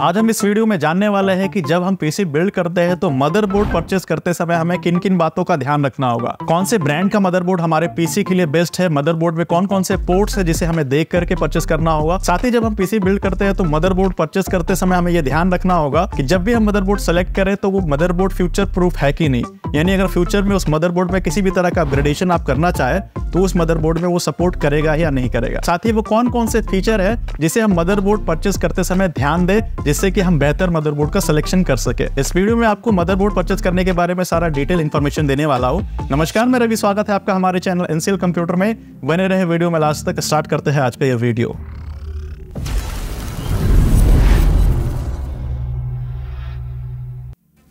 आज हम इस वीडियो में जानने वाले हैं कि जब हम पीसी बिल्ड करते हैं तो मदरबोर्ड परचेस करते समय हमें किन किन बातों का ध्यान रखना होगा। कौन से ब्रांड का मदरबोर्ड हमारे पीसी के लिए बेस्ट है? मदरबोर्ड में कौन कौन से पोर्ट्स है जिसे हमें देख करके परचेस करना होगा? साथ ही जब हम पीसी बिल्ड करते हैं तो मदरबोर्ड परचेस करते समय हमें यह ध्यान रखना होगा की जब भी हम मदरबोर्ड सेलेक्ट करें तो वो मदरबोर्ड फ्यूचर प्रूफ है की नहीं। यानी अगर फ्यूचर में उस मदरबोर्ड में किसी भी तरह का अपग्रेडेशन आप करना चाहे तो उस मदरबोर्ड में वो सपोर्ट करेगा या नहीं करेगा। साथ ही वो कौन कौन से फीचर है जिसे हम मदरबोर्ड परचेस करते समय ध्यान दे जिससे कि हम बेहतर मदरबोर्ड का सिलेक्शन कर सके। इस वीडियो में आपको मदरबोर्ड परचेज करने के बारे में सारा डिटेल इन्फॉर्मेशन देने वाला हूँ। नमस्कार, मेरा भी स्वागत है आपका हमारे चैनल एनसीएल कंप्यूटर में। बने रहे वीडियो में, लास्ट तक स्टार्ट करते हैं आज का ये वीडियो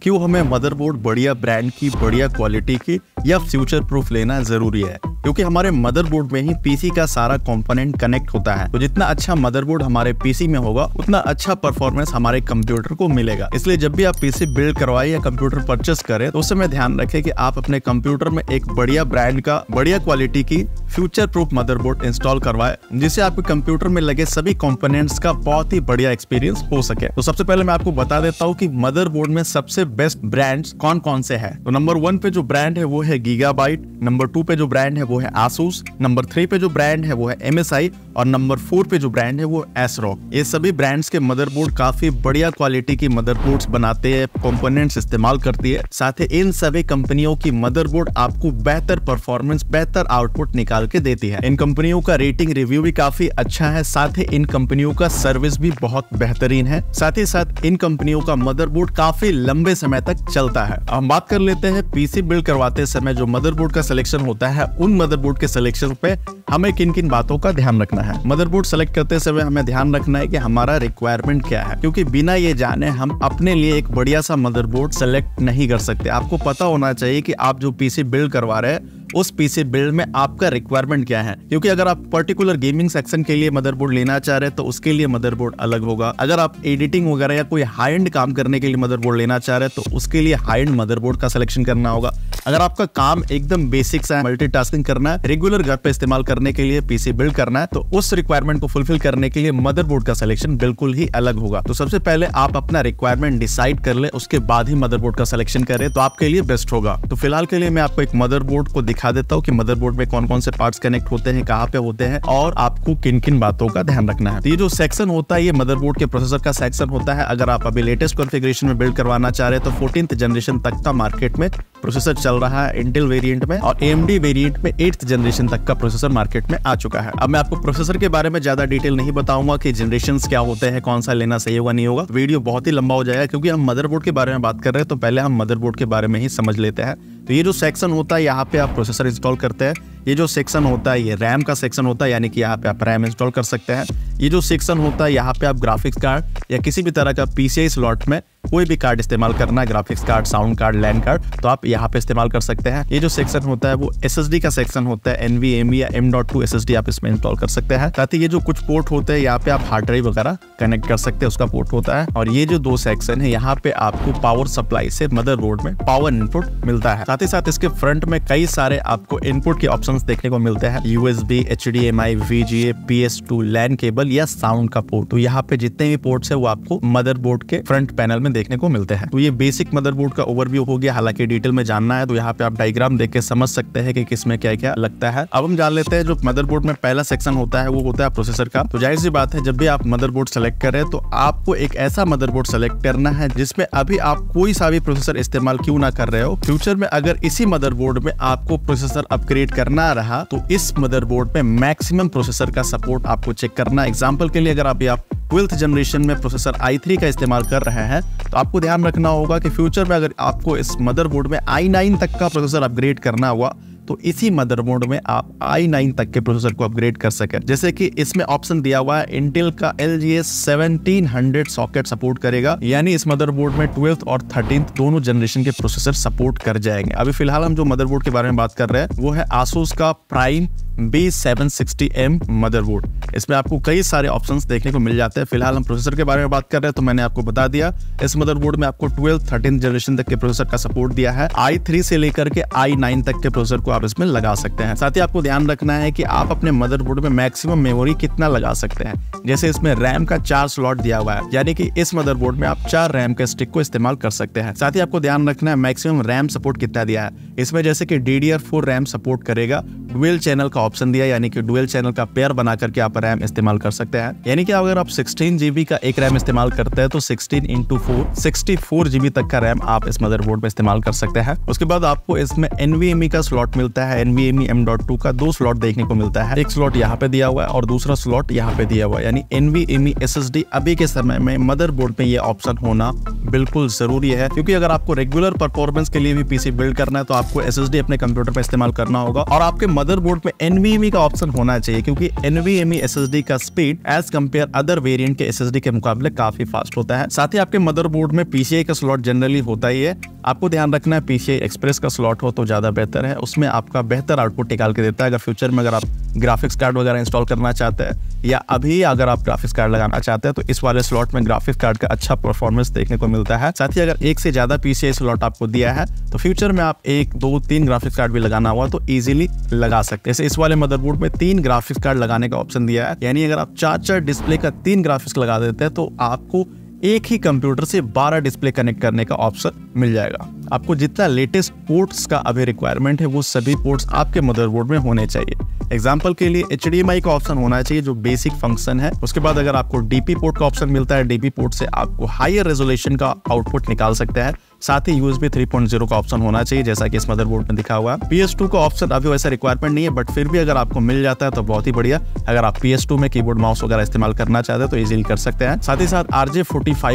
क्यों हमें मदरबोर्ड बढ़िया ब्रांड की, बढ़िया क्वालिटी की या फ्यूचर प्रूफ लेना ज़रूरी है? क्योंकि हमारे मदरबोर्ड में ही पीसी का सारा कंपोनेंट कनेक्ट होता है। तो जितना अच्छा मदरबोर्ड हमारे पीसी में होगा, उतना अच्छा परफॉर्मेंस हमारे कंप्यूटर को मिलेगा। इसलिए जब भी आप पीसी बिल्ड करवाए या कंप्यूटर परचेस करें तो उस समय ध्यान रखें कि आप अपने कंप्यूटर में एक बढ़िया ब्रांड का, बढ़िया क्वालिटी की फ्यूचर प्रूफ मदरबोर्ड इंस्टॉल करवाए, जिससे आपके कंप्यूटर में लगे सभी कंपोनेंट्स का बहुत ही बढ़िया एक्सपीरियंस हो सके। तो सबसे पहले मैं आपको बता देता हूँ कि मदरबोर्ड में सबसे बेस्ट ब्रांड्स कौन कौन से हैं? तो नंबर वन पे जो ब्रांड है, वो है गीगाबाइट नंबर टू पे जो ब्रांड है वो है आसूस नंबर थ्री पे जो ब्रांड है वो है एमएसआई और नंबर फोर पे जो ब्रांड है वो एसरॉक ये सभी ब्रांड्स के मदरबोर्ड काफ़ी बढ़िया क्वालिटी की मदरबोर्ड्स बनाते हैं कंपोनेंट्स इस्तेमाल करती है। साथ ही इन सभी कंपनियों की मदरबोर्ड आपको बेहतर परफॉर्मेंस बेहतर आउटपुट निकाल के देती है। इन कंपनियों का रेटिंग रिव्यू भी काफ़ी अच्छा है, साथ ही इन कंपनियों का सर्विस भी बहुत बेहतरीन है। साथ ही साथ इन कंपनियों का मदरबोर्ड काफ़ी लंबे समय तक चलता है। हम बात कर लेते हैं पीसी बिल्ड करवाते समय जो मदरबोर्ड का सिलेक्शन होता है, उन मदरबोर्ड के सिलेक्शन पे हमें किन किन बातों का ध्यान रखना है। मदरबोर्ड सेलेक्ट करते समय हमें ध्यान रखना है कि हमारा रिक्वायरमेंट क्या है। क्योंकि बिना ये जाने हम अपने लिए एक बढ़िया सा मदरबोर्ड सेलेक्ट नहीं कर सकते। आपको पता होना चाहिए कि आप जो पीसी बिल्ड करवा रहे हैं उस पीसी बिल्ड में आपका रिक्वायरमेंट क्या है? क्योंकि अगर आप पर्टिकुलर गेमिंग सेक्शन के लिए मदरबोर्ड लेना चाह रहे हैं तो उसके लिए मदरबोर्ड अलग होगा। अगर आप एडिटिंग वगैरह या कोई हाई एंड काम करने के लिए मदरबोर्ड लेना चाह रहे हैं तो उसके लिए हाई एंड मदरबोर्ड का सिलेक्शन करना होगा। अगर आपका काम एकदम बेसिक्स है मल्टीटास्किंग करना है रेगुलर घर पे इस्तेमाल करने के लिए पीसी बिल्ड करना है तो उस रिक्वायरमेंट को फुलफिल करने के लिए मदरबोर्ड का सिलेक्शन बिल्कुल ही अलग होगा। तो सबसे पहले आप अपना रिक्वायरमेंट डिसाइड कर ले, उसके बाद ही मदरबोर्ड का सिलेक्शन करें तो आपके लिए बेस्ट होगा। तो फ़िलहाल के लिए मैं आपको एक मदरबोर्ड को दिखा देता हूँ कि मदरबोर्ड में कौन कौन से पार्ट्स कनेक्ट होते हैं, कहाँ पे होते हैं, और आपको किन किन बातों का ध्यान रखना है। तो ये जो सेक्शन होता है, ये मदरबोर्ड के प्रोसेसर का सेक्शन होता है। अगर आप अभी लेटेस्ट कॉन्फ़िगरेशन में बिल्ड करवाना चाह रहे हैं तो फोर्टीन जनरेशन तक का मार्केट में प्रोसेसर चल रहा है इंटेल वेरिएंट में और एमडी वेरिएंट में एट्थ जनरेशन तक का प्रोसेसर मार्केट में आ चुका है। अब मैं आपको प्रोसेसर के बारे में ज़्यादा डिटेल नहीं बताऊँगा कि जनरेशन क्या होते हैं, कौन सा लेना सही होगा, नहीं होगा। वीडियो बहुत ही लंबा हो जाएगा क्योंकि हम मदरबोर्ड के बारे में बात कर रहे हैं तो पहले हम मदरबोर्ड के बारे में ही समझ लेते हैं। तो ये जो सेक्शन होता है, यहाँ पे आप प्रोसेसर इंस्टॉल करते हैं। ये जो सेक्शन होता है, ये रैम का सेक्शन होता है, यानी कि यहाँ पे आप रैम इंस्टॉल कर सकते हैं। ये जो सेक्शन होता है, यहाँ पे आप ग्राफिक्स कार्ड या किसी भी तरह का पीसीआई स्लॉट में कोई भी कार्ड इस्तेमाल करना है graphics card sound card LAN card तो आप यहाँ पे इस्तेमाल कर सकते हैं। ये जो सेक्शन होता है, वो एसएसडी का सेक्शन होता है एनवी एम या एम डॉट टू एस आप इसमें इंस्टॉल कर सकते हैं। साथ ही ये जो कुछ पोर्ट होते हैं, यहाँ पे आप हार्ड ड्राइव वगैरह कनेक्ट कर सकते हैं, उसका पोर्ट होता है। और ये जो दो सेक्शन है, यहाँ पे आपको पावर सप्लाई से मदरबोर्ड में पावर इनपुट मिलता है। साथ ही साथ इसके फ्रंट में कई सारे आपको इनपुट के ऑप्शन देखने को मिलते हैं। USB H D M I V G A P S two LAN cable या साउंड का पोर्ट तो यहाँ पे जितने भी पोर्ट्स है, वो आपको मदरबोर्ड के फ्रंट पैनल में देखने को मिलते हैं। तो ये बेसिक मदरबोर्ड का ओवरव्यू हो गया। हालाँकि डिटेल में जानना है तो यहाँ पे आप डायग्राम देख के समझ सकते हैं कि किसमें क्या क्या लगता है। अब हम जान लेते हैं, जो मदरबोर्ड में पहला सेक्शन होता है, वो होता है प्रोसेसर का। तो ज़ाहिर सी बात है, जब भी आप मदरबोर्ड सेलेक्ट करें तो आपको एक ऐसा मदरबोर्ड सेलेक्ट करना है, जिसमें अभी आप कोई सा भी प्रोसेसर इस्तेमाल क्यों ना कर रहे हो। फ्यूचर में अगर इसी मदरबोर्ड में आपको प्रोसेसर अपग्रेड करना रहा तो इस मदरबोर्ड पे मैक्सिमम प्रोसेसर का सपोर्ट आपको चेक करना एग्ज़ाम्पल के लिए अगर आप आप ट्वेल्थ जनरेशन में प्रोसेसर आई थ्री का इस्तेमाल कर रहे हैं तो आपको ध्यान रखना होगा कि फ्यूचर में अगर आपको इस मदरबोर्ड में आई नाइन तक का प्रोसेसर अपग्रेड करना हुआ तो इसी मदरबोर्ड में आप i9 तक के प्रोसेसर को अपग्रेड कर सके। जैसे कि इसमें ऑप्शन दिया हुआ है इंटेल का L G A seventeen hundred socket support करेगा। यानी इस मदरबोर्ड में ट्वेल्थ और थर्टींथ दोनों जनरेशन के प्रोसेसर सपोर्ट कर जाएँगे। अभी फ़िलहाल हम जो मदरबोर्ड के बारे में बात कर रहे हैं, वो है आसूस का prime B seven sixty M motherboard इसमें आपको कई सारे ऑप्शन देखने को मिल जाते हैं। फ़िलहाल हम प्रोसेसर के बारे में बात कर रहे हैं तो मैंने आपको बता दिया, इस मदरबोर्ड में आपको ट्वेल्व थर्टीन जनरेशन तक के प्रोसेसर का सपोर्ट दिया है। आई थ्री से लेकर के आई नाइन तक के प्रोसेसर को आप इसमें लगा सकते हैं। साथ ही आपको ध्यान रखना है कि आप अपने मदरबोर्ड में मैक्सिमम मेमोरी कितना लगा सकते हैं। जैसे इसमें रैम का चार स्लॉट दिया हुआ है, यानी कि इस मदरबोर्ड में आप चार रैम के स्टिक को इस्तेमाल कर सकते हैं। साथ ही आपको ध्यान रखना है, मैक्सिमम रैम सपोर्ट कितना दिया है। इसमें जैसे कि डी रैम सपोर्ट करेगा, डुअल चैनल का ऑप्शन दिया, यानी कि डुअल चैनल का पेयर बना करके आप रैम इस्तेमाल कर सकते हैं। यानी कि अगर आप सिक्सटीन जीबी का एक रैम इस्तेमाल करते हैं तो sixteen into four, sixty four GB तक का रैम आप इस मदरबोर्ड में इस्तेमाल कर सकते हैं। उसके बाद आपको इसमें एनवीएमई का स्लॉट मिलता है एनवीएमई एम डॉट टू का दो स्लॉट देखने को मिलता है। एक स्लॉट यहाँ पे दिया हुआ है और दूसरा स्लॉट यहाँ पे दिया हुआ है यानी एनवीएमई एसएसडी अभी के समय में मदरबोर्ड में ये ऑप्शन होना बिल्कुल ज़रूरी है। क्योंकि अगर आपको रेगुलर परफॉर्मेंस के लिए भी पीसी बिल्ड करना है तो आपको एसएसडी अपने कंप्यूटर पर इस्तेमाल करना होगा। और आपके मदरबोर्ड में एनवीएमई का ऑप्शन होना चाहिए, क्योंकि एनवीएमई एसएसडी का speed as compare other variant के एसएसडी के मुकाबले काफ़ी फास्ट होता है। साथ ही आपके मदरबोर्ड में पीसीआई का स्लॉट जनरली होता ही है। आपको ध्यान रखना है पीसीआई एक्सप्रेस का स्लॉट हो तो ज़्यादा बेहतर है। उसमें आपका बेहतर आउटपुट निकाल के देता है। अगर फ्यूचर में अगर आप ग्राफिक्स कार्ड वगैरह इंस्टॉल करना चाहते हैं, या अभी अगर आप ग्राफिक्स कार्ड लगाना चाहते हैं तो इस वाले स्लॉट में ग्राफिक्स कार्ड का अच्छा परफॉर्मेंस देखने को मिलता है। साथ ही अगर एक से ज़्यादा पीसीआई स्लॉट आपको दिया है तो फ्यूचर में आप एक, दो, तीन ग्राफिक्स कार्ड भी लगाना हुआ तो इजीली लगा सकते हैं। इस वाले मदरबोर्ड में तीन ग्राफिक्स कार्ड लगाने का ऑप्शन दिया है। यानी अगर आप चार चार डिस्प्ले का तीन ग्राफिक्स लगा देते हैं तो आपको एक ही कंप्यूटर से 12 डिस्प्ले कनेक्ट करने का ऑप्शन मिल जाएगा। आपको जितना लेटेस्ट पोर्ट्स का अभी रिक्वायरमेंट है, वो सभी पोर्ट्स आपके मदरबोर्ड में होने चाहिए। एग्ज़ाम्पल के लिए HDMI का ऑप्शन होना चाहिए, जो बेसिक फ़ंक्शन है। उसके बाद अगर आपको डीपी पोर्ट का ऑप्शन मिलता है डीपी पोर्ट से आपको हायर रेजोल्यूशन का आउटपुट निकाल सकते हैं। साथ ही यूएसबी 3.0 का ऑप्शन होना चाहिए, जैसा कि इस मदरबोर्ड में दिखा हुआ। PS2 का ऑप्शन अभी वैसा रिक्वायरमेंट नहीं है बट फिर भी अगर आपको मिल जाता है तो बहुत ही बढ़िया। अगर आप PS2 में कीबोर्ड माउस वगैरह इस्तेमाल करना चाहते हैं तो इजीली कर सकते हैं। साथ ही साथ आरजे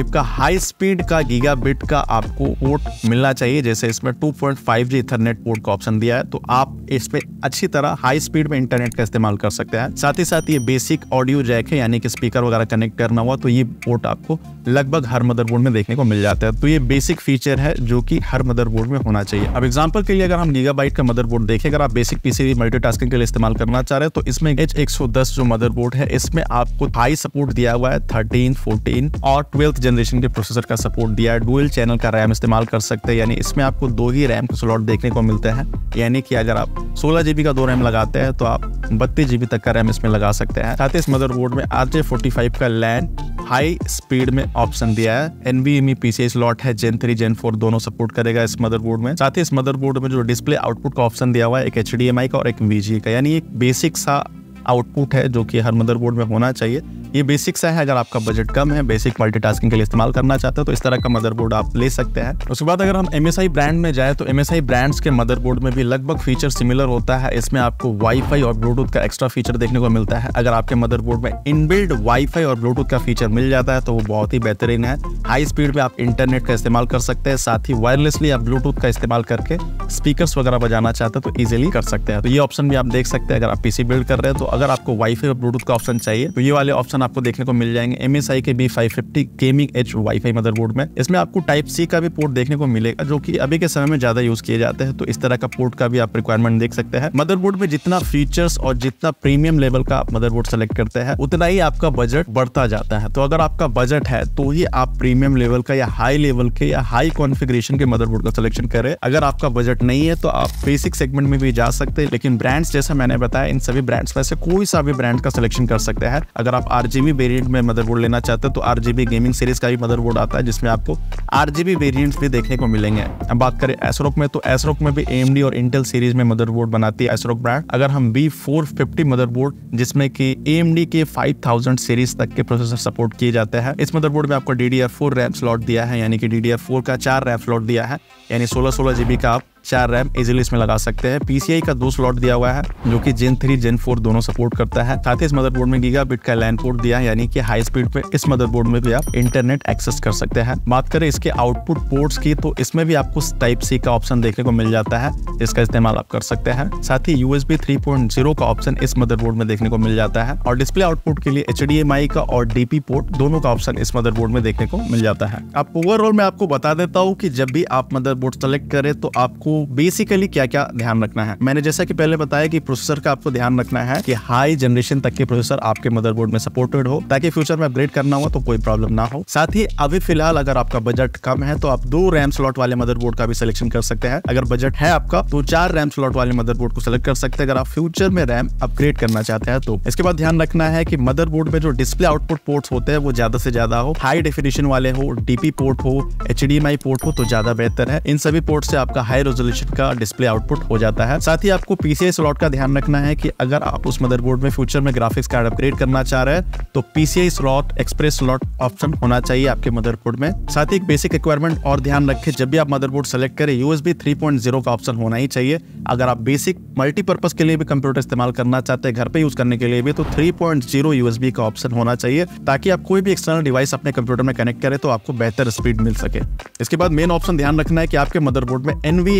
का हाई स्पीड का गीगा बिट का आपको पोर्ट मिलना चाहिए, जैसे इसमें two point five G ethernet port का ऑप्शन दिया है तो आप इसमें अच्छी तरह हाई स्पीड में इंटरनेट का इस्तेमाल कर सकते हैं। साथ ही साथ ये बेसिक ऑडियो जैक है, यानी कि स्पीकर वगैरह कनेक्ट करना हुआ तो ये पोर्ट आपको लगभग हर मदरबोर्ड में देखने को मिल जाता है। तो ये बेसिक फीचर है जो कि हर मदरबोर्ड में होना चाहिए। अब एग्जांपल के लिए अगर हम गीगाबाइट का मदरबोर्ड देखें, अगर आप बेसिक पीसी मल्टीटास्किंग के लिए इस्तेमाल करना चाह रहे हैं तो इसमें एच एक जो मदरबोर्ड है, इसमें आपको हाई सपोर्ट दिया हुआ है थर्टीन फोर्टीन और ट्वेल्थ जनरेशन के प्रोसेसर का सपोर्ट दिया है। डुअल चैनल का रैम इस्तेमाल कर सकते हैं, यानी इसमें आपको दो ही रैम स्लॉट देखने को मिलते हैं। यानी कि अगर आप सोलह जीबी का दो रैम लगाते हैं तो आप बत्तीस जीबी तक का रैम इसमें लगा सकते हैं। साथ ही इस मदरबोर्ड में आर जे फोर्टी फाइव का लैंड हाई स्पीड में ऑप्शन दिया है। एनवीएमई पीसीआई स्लॉट है जेन थ्री जेन फोर दोनों सपोर्ट करेगा इस मदरबोर्ड में। साथ ही इस मदरबोर्ड में जो डिस्प्ले आउटपुट का ऑप्शन दिया हुआ है, एक HDMI का और एक वीजी का। यानी एक बेसिक सा आउटपुट है जो कि हर मदरबोर्ड में होना चाहिए। ये बेसिक सा है, अगर आपका बजट कम है बेसिक मल्टीटास्किंग के लिए इस्तेमाल करना चाहते हो तो इस तरह का मदरबोर्ड आप ले सकते हैं। उसके बाद अगर हम MSI ब्रांड में जाए तो MSI ब्रांड्स के मदरबोर्ड में भी लगभग फीचर सिमिलर होता है। इसमें आपको वाईफाई और ब्लूटूथ का एक्स्ट्रा फीचर देखने को मिलता है। अगर आपके मदरबोर्ड में इनबिल्ड वाईफाई और ब्लूटूथ का फीचर मिल जाता है तो वो बहुत ही बेहतरीन है। हाई स्पीड में आप इंटरनेट का इस्तेमाल कर सकते हैं, साथ ही वायरलेसली आप ब्लूटूथ का इस्तेमाल करके स्पीकर वगैरह बजाना चाहते हैं तो इजिली कर सकते हैं। तो ये ऑप्शन भी आप देख सकते हैं, अगर आप पीसी बिल्ड कर रहे हैं तो अगर आपको वाईफाई और ब्लूटूथ का ऑप्शन चाहिए तो ये वाले ऑप्शन आपको देखने को मिल जाएँगे एम एस आई के B five fifty gaming H wifi motherboard में। इसमें आपको टाइप सी का भी पोर्ट देखने को मिलेगा, जो कि अभी के समय में ज़्यादा यूज़ किए जाते हैं तो इस तरह का पोर्ट का भी आप रिक्वायरमेंट देख सकते हैं। मदरबोर्ड में जितना फीचर्स और जितना प्रीमियम लेवल का आप मदरबोर्ड सेलेक्ट करते हैं, उतना ही आपका बजट बढ़ता जाता है। तो अगर आपका बजट है तो ही आप प्रीमियम लेवल का या हाई लेवल के या हाई कॉन्फ़िगरेशन के मदरबोर्ड का सिलेक्शन करें। अगर आपका बजट नहीं है तो आप बेसिक सेगमेंट में भी जा सकते हैं, लेकिन ब्रांड्स जैसा मैंने बताया, इन सभी ब्रांड्स में से कोई सा भी ब्रांड का सिलेक्शन कर सकते हैं। अगर आप आरजीबी वेरिएंट में मदरबोर्ड लेना चाहते हैं तो आरजीबी गेमिंग सीरीज़ का भी मदरबोर्ड आता है, जिसमें आपको आरजीबी वेरिएंट्स भी देखने को मिलेंगे। अब बात करें एसरोक में तो एसरोक में भी एएमडी और इंटेल सीरीज़ में मदरबोर्ड बनाती है एसरोक ब्रांड अगर हम बी फोर फिफ्टी मदरबोर्ड जिसमें की एएमडी के फाइव सीरीज़ तक के प्रोसेसर सपोर्ट किए जाते हैं, इस मदरबोर्ड में आपको डी डी रैम स्लॉट दिया है, यानी कि डी का चार रैम स्लॉट दिया है, यानी सोलह सोलह जीबी का आप चार रैम इजिली इसमें लगा सकते हैं। पीसीआई का दो स्लॉट दिया हुआ है, जो कि जेन थ्री जेन फोर दोनों सपोर्ट करता है। साथ ही इस मदरबोर्ड में गीगा बिट का लैंड पोर्ट दिया, यानी कि हाई स्पीड पे इस मदरबोर्ड में भी आप इंटरनेट एक्सेस कर सकते हैं। बात करें इसके आउटपुट पोर्ट्स की तो इसमें भी आपको टाइप सी का ऑप्शन देखने को मिल जाता है। इसका इस्तेमाल आप कर सकते हैं। साथ ही यूएसबी 3.0 का ऑप्शन इस मदरबोर्ड में देखने को मिल जाता है। और डिस्प्ले आउटपुट के लिए एचडीएमआई का और डीपी पोर्ट दोनों का ऑप्शन इस मदरबोर्ड में देखने को मिल जाता है। अब ओवरऑल मैं आपको बता देता हूँ कि जब भी आप मदरबोर्ड सेलेक्ट करें तो आपको बेसिकली क्या क्या ध्यान रखना है? मैंने जैसा कि पहले बताया कि प्रोसेसर का आपको ध्यान रखना है कि हाई जनरेशन तक के प्रोसेसर आपके मदरबोर्ड में सपोर्टेड हो, ताकि फ्यूचर में अपग्रेड करना हो तो कोई प्रॉब्लम ना हो। साथ ही अभी फ़िलहाल अगर आपका बजट कम है तो आप दो रैम स्लॉट वाले मदरबोर्ड का भी सिलेक्शन कर सकते हैं। अगर बजट है आपका तो चार रैम स्लॉट वाले मदरबोर्ड को सिलेक्ट कर सकते हैं। अगर आप फ्यूचर में रैम अपग्रेड करना चाहते हैं तो इसके बाद ध्यान रखना है कि मदरबोर्ड में जो डिस्प्ले आउटपुट पोर्ट्स होते हैं, वो ज़्यादा से ज़्यादा हो। हाई डेफिनेशन वाले हो डीपी पोर्ट हो एचडीएमआई पोर्ट हो तो ज़्यादा बेहतर है। इन सभी पोर्ट से आपका हाई रेजोल्यूशन का डिस्प्ले आउटपुट हो जाता है। साथ ही आपको पीसीआई स्लॉट का ध्यान रखना है कि अगर आप उस मदरबोर्ड में फ्यूचर में ग्राफिक्स कार्ड अपग्रेड करना चाह रहे हैं तो PCI slot express slot option होना चाहिए आपके मदरबोर्ड में। साथ ही एक बेसिक रिक्वायरमेंट और ध्यान रखें, जब भी आप मदरबोर्ड सेलेक्ट करें यूएसबी 3.0 का ऑप्शन होना ही चाहिए। अगर आप बेसिक मल्टीपर्पज के लिए भी कंप्यूटर इस्तेमाल करना चाहते हैं, घर पे यूज़ करने के लिए भी तो 3.0 यूएसबी का ऑप्शन होना चाहिए, ताकि आप कोई भी एक्सटर्नल डिवाइस अपने कंप्यूटर में कनेक्ट करें तो आपको बेहतर स्पीड मिल सके। इसके बाद मेन ऑप्शन ध्यान रखना है कि आपके मदरबोर्ड में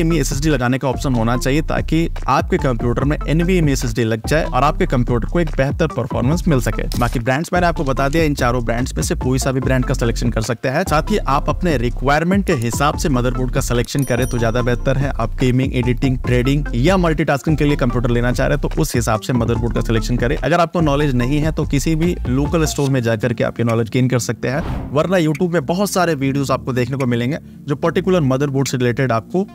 एनवीएमई एसएसडी लगाने का ऑप्शन होना चाहिए ताकि आपके कंप्यूटर में एनवीएमई एसएसडी लग जाए और आपके कंप्यूटर को एक बेहतर परफॉर्मेंस मिल सके। बाकी ब्रांड्स मैंने आपको बता दिया, इन चारों ब्रांड्स में से कोई सा भी ब्रांड का सिलेक्शन कर सकते हैं। साथ ही आप अपने रिक्वायरमेंट के हिसाब से मदरबोर्ड का सिलेक्शन करें तो ज़्यादा बेहतर है। आप गेमिंग एडिटिंग ट्रेडिंग या मल्टीटास्किंग के लिए कंप्यूटर लेना चाह रहे हैं तो उस हिसाब से मदरबोर्ड का सिलेक्शन करें। अगर आपको नॉलेज नहीं है तो किसी भी लोकल स्टोर में जाकर के आपकी नॉलेज गेन कर सकते हैं, वरना यूट्यूब में बहुत सारे वीडियोस आपको देखने को मिलेंगे, जो पर्टिकुलर मदरबोर्ड से रिलेटेड आपको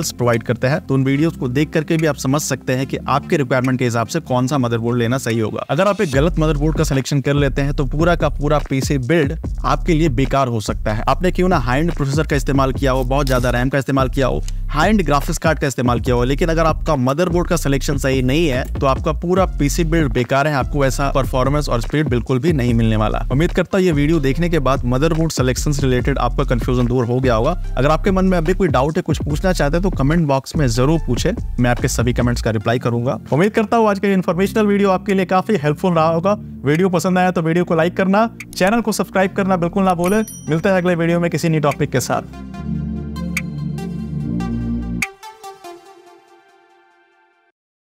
डिटेल्स प्रोवाइड करते हैं तो उन वीडियोस को देख करके भी आप समझ सकते हैं कि आपके रिक्वायरमेंट के हिसाब से कौन सा मदरबोर्ड लेना सही होगा। अगर आप एक गलत मदरबोर्ड का सिलेक्शन कर लेते हैं तो पूरा का पूरा पीसी बिल्ड आपके लिए बेकार हो सकता है। आपने क्यों ना हाई एंड प्रोसेसर का इस्तेमाल किया हो, बहुत ज़्यादा रैम का इस्तेमाल किया हो हाई एंड ग्राफिक्स कार्ड का इस्तेमाल किया हो, लेकिन अगर आपका मदरबोर्ड का सिलेक्शन सही नहीं है तो आपका पूरा पीसी बिल्ड बेकार है, आपको ऐसा परफॉर्मेंस और स्पीड बिल्कुल भी नहीं मिलने वाला। उम्मीद करता हूँ ये वीडियो देखने के बाद मदरबोर्ड सिलेक्शन से रिलेटेड आपका कंफ्यूजन दूर हो गया होगा। अगर आपके मन में अभी कोई डाउट है, कुछ पूछना चाहते हैं तो कमेंट बॉक्स में ज़रूर पूछे। मैं आपके सभी कमेंट्स का रिप्लाई करूँगा। उम्मीद करता हूँ आज का इन्फॉर्मेशनल वीडियो आपके लिए काफ़ी हेल्पफुल रहा होगा। वीडियो पसंद आया तो वीडियो को लाइक करना चैनल को सब्सक्राइब करना बिल्कुल ना बोले मिलते हैं अगले वीडियो में किसी नई टॉपिक के साथ।